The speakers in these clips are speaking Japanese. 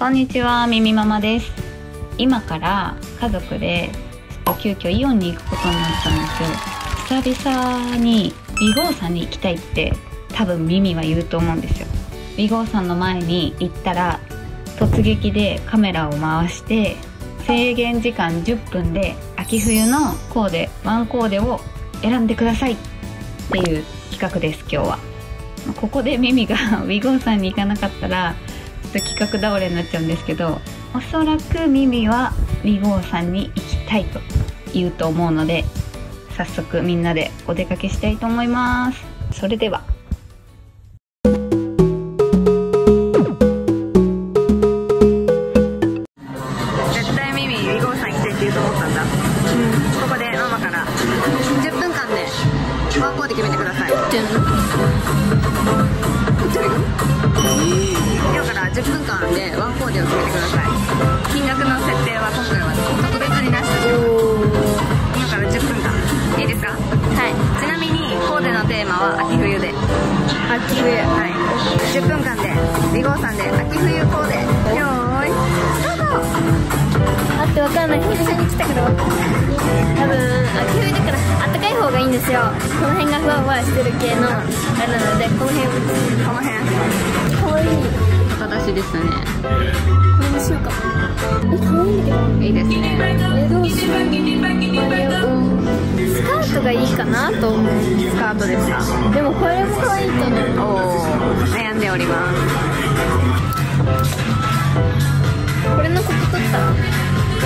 こんにちは、みみママです。今から家族でちょっと急遽イオンに行くことになったんですよ。久々にビゴーさんに行きたいって多分ミミは言うと思うんですよ。ビゴーさんの前に行ったら突撃でカメラを回して制限時間10分で秋冬のコーデワンコーデを選んでくださいっていう企画です今日はここでミミがウィゴーさんに行かなかったらと企画倒れになっちゃうんですけどおそらくミミはウィゴーさんに行きたいと言うと思うので早速みんなでお出かけしたいと思います。それでは。絶対ミミウィゴーさん行きたいって言うと思ったんだ。ここでママから。10分間でワンコーデ決めてくださいってんの今から10分間でワンコーデを決めてください金額の設定は今回は特別になしとします今から10分間いいですかはいちなみにコーデのテーマは秋冬で秋冬はい10分間でリゴーさんで秋冬コーデよーいスタート待ってわかんない久々に来たけど。多分方がいいんですよ。この辺がふわふわしてる系のあれなのでこの辺をこの辺。かわいい。形でしたね。これにしようか。えかわいい。んだけどいいですね。えどうしよう。スカートがいいかなと思うスカートですか。でもこれも可愛いと思う。おお悩んでおります。これのここ取った？ら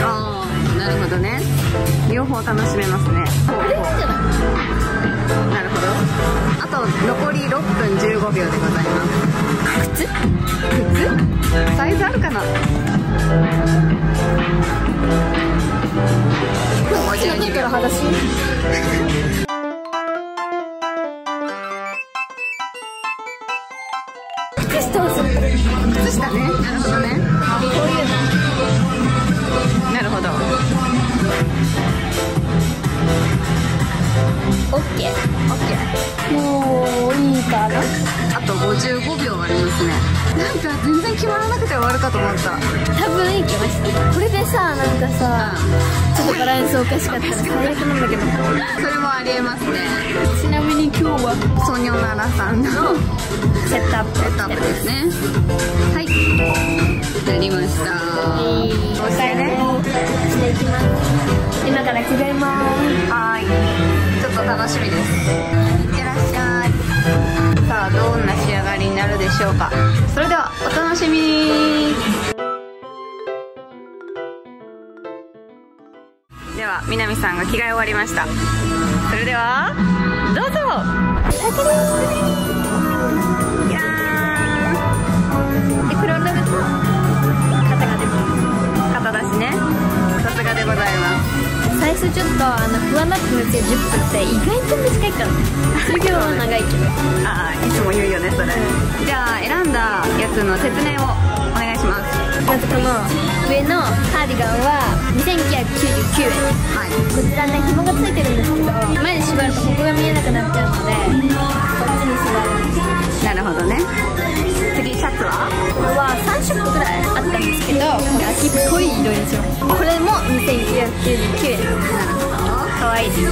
ああなるほどね。両方楽しめますね。なるほど。あと残り6分15秒でございます。靴？靴？サイズあるかな？52秒から裸足靴下ね。なるほどね。こういうなケー。もういいかな。あと55秒ありますね。なんか全然決まらなくて終わるかと思った。多分いけましたこれでさなんかさちょっとバランスおかしかったら最悪なんだけど。それもありえますね。ちなみに今日は？ソニョナラさんのセットアップセットアップですね。はい。なりました。いい。きます。今から着替えます。はーい楽しみです。いってらっしゃい。さあどんな仕上がりになるでしょうか。それではお楽しみに。ではミミさんが着替え終わりました。それではどうぞ。10分って意外と短いから授業は長いけどああいつも言うよね。それ、じゃあ選んだやつの説明をお願いします。まずこの上のカーディガンは2999円はいこちらね紐がつい。てるんですけど前で縛るとここが見えなくなっちゃうのでこっちに縛るんですなるほどね次シャツはこれは3色ぐらいあったんですけどこれ秋っぽい色にしましたこれも2999円かわい。いです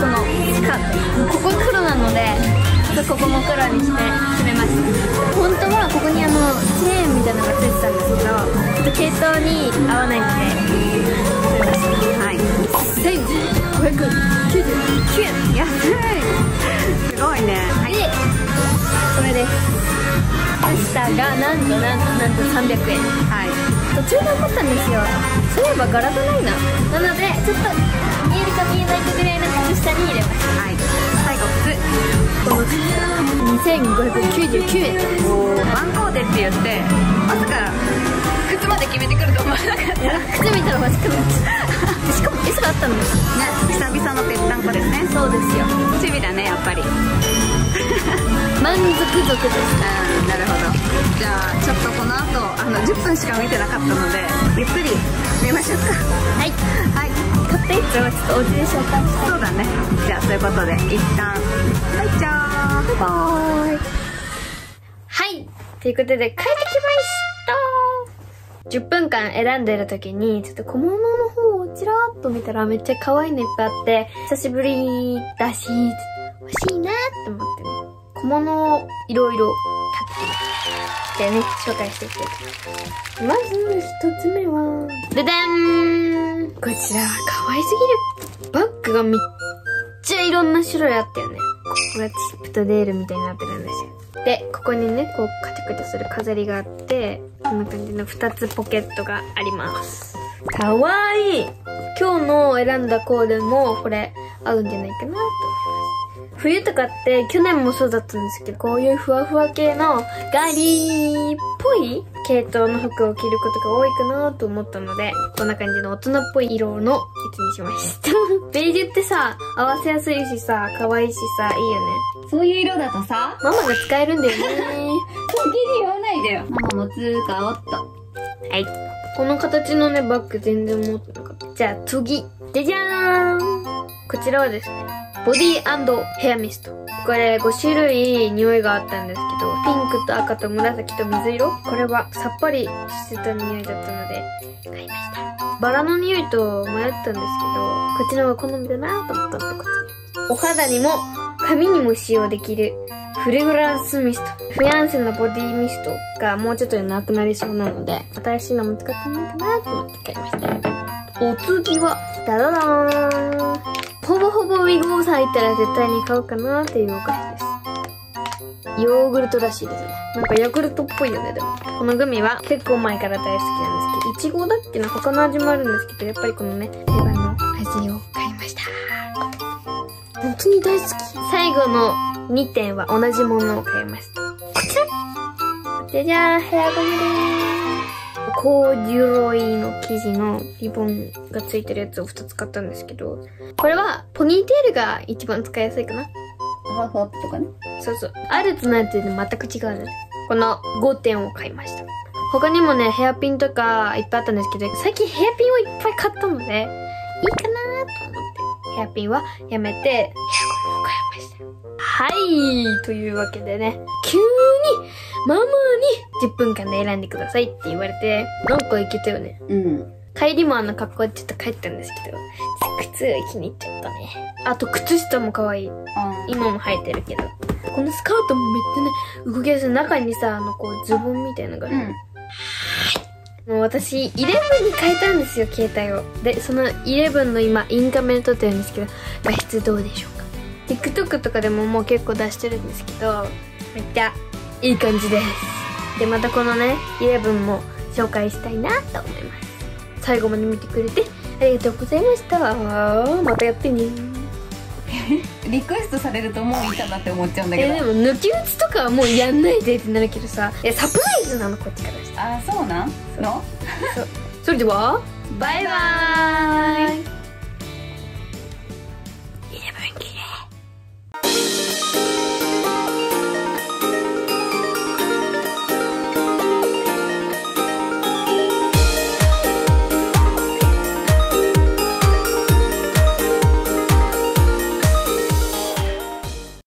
このスカートここ黒なのでここも黒にして決めました本当はここにあのチェーンみたいなのがついてたんですけどちょっと系統に合わないのではい1599円安いすごいね。はいこれです下がなんとなんとなんと300円はい途中で思ったんですよそういえば柄がないななのでちょっと2599円。靴おーワンコーデって言ってまさか靴まで決めてくると思わなかった。ね靴見たら欲しくなっちしかも S があったんです久々のぺったんこですね。そうですよ。趣味だねやっぱり。満足族です。うんなるほど。じゃあちょっとこの後あの10分しか見てなかったのでゆっくり見ましょうか。はい。はい。買ったやつはちょっとお家でしたいそうだね。じゃあそういうことで一旦はいじゃあバイバーイはいということで帰ってきました10分間選んでる時に、ちょっと小物の方をちらっと見たらめっちゃ可愛いのいっぱいあって、久しぶりだし、欲しいなって思ってね、小物をいろいろ買ってきました。でね、紹介していきたいと思います。まず、一つ目は、ででんこちらは可愛すぎる。バッグがめっちゃいろんな種類あったよね。ここがチップとデールみたいになってるんですよ。で、ここにね、こうカチャカチャする飾りがあって、こんな感じの2つポケットがあります。かわいい今日の選んだコーデもこれ合うんじゃないかなと。冬とかって去年もそうだったんですけど、こういうふわふわ系のガーリーっぽい系統の服を着ることが多いかなと思ったので、こんな感じの大人っぽい色のやつにしました。ベージュってさ、合わせやすいしさ、可愛いしさ、いいよね。そういう色だとさママが使えるんだよね。時に言わないでよママも使おっとはい。この形のね、バッグ全然持ってなかった。じゃあ次。じゃじゃーんこちらはですね、ボディヘアミスト。これ5種類匂いがあったんですけど、ピンクと赤と紫と水色？これはさっぱりしてた匂いだったので、買いました。バラの匂いと迷ったんですけど、こっちの方が好みだなと思ったんでこっち。お肌にも髪にも使用できるフレグランスミスト。フィアンセのボディミストがもうちょっとでなくなりそうなので、新しいのも使ってみようかなと思って買いました。お次は、ダダダーン。ほぼほぼウィグオーさん行ったら絶対に買うかなっていうお菓子です。ヨーグルトらしいですね。なんかヤクルトっぽいよね、でも。このグミは結構前から大好きなんですけど、イチゴだっけな他の味もあるんですけど、やっぱりこのね、定番の味を買いました。本当に大好き。最後の2点は同じものを買いました。こちらじゃじゃーん、ヘアゴムでーす。コーデュロイの生地のリボンがついてるやつを2つ買ったんですけど、これはポニーテールが一番使いやすいかな。ふわふわとかねそうそう。アルツのやつで全く違うので、この5点を買いました。他にもね、ヘアピンとかいっぱいあったんですけど、最近ヘアピンをいっぱい買ったので、いいかなと思って、ヘアピンはやめて、ヘアゴムを買いました。はいというわけでね、急にママに10分間で選んでくださいって言われて、なんかいけたよね。うん帰りもあの格好でちょっと帰ったんですけど、靴気に入っちゃったね。あと靴下も可愛い。今も履いてるけど。このスカートもめっちゃね、動きやすい。中にさ、あの、こう、ズボンみたいなのがある。うんもう私、11に変えたんですよ、携帯を。で、その11の今、インカメで撮ってるんですけど、画質どうでしょうか ?TikTok とかでももう結構出してるんですけど、めっちゃいい感じです。で、またこのね、11も紹介したいなと思います。最後まで見てくれて、ありがとうございました。またやってね。リクエストされるともういいかなって思っちゃうんだえけど。でも抜き打ちとかはもうやんないでってなるけどさ。えサプライズなのこっちから。したらあそうなん？の？それでは バイバーイ